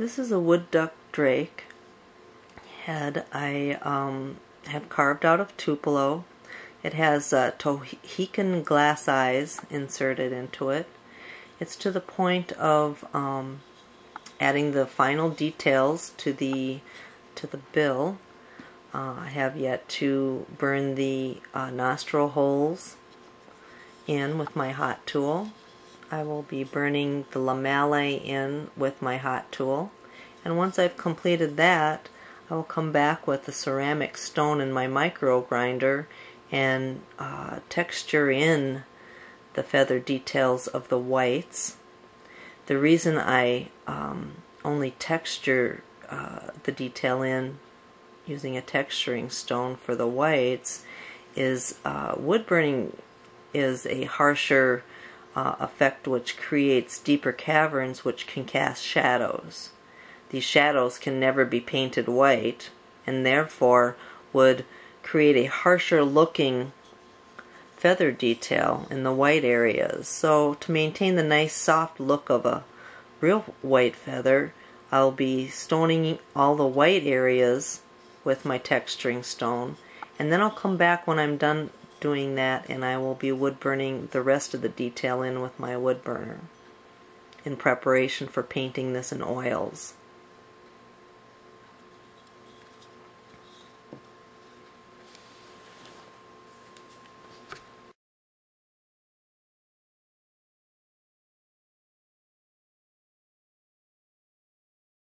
This is a wood duck drake head I um, have carved out of Tupelo. It has uh, Tohickon glass eyes inserted into it. It's to the point of um, adding the final details to the to the bill. Uh, I have yet to burn the uh, nostril holes in with my hot tool. I will be burning the lamellae in with my hot tool. And once I've completed that, I will come back with the ceramic stone in my micro grinder and uh, texture in the feather details of the whites. The reason I um, only texture uh, the detail in using a texturing stone for the whites is uh, wood burning is a harsher uh, effect which creates deeper caverns which can cast shadows. These shadows can never be painted white and therefore would create a harsher looking feather detail in the white areas. So to maintain the nice soft look of a real white feather, I'll be stoning all the white areas with my texturing stone and then I'll come back when I'm done doing that and I will be wood burning the rest of the detail in with my wood burner in preparation for painting this in oils.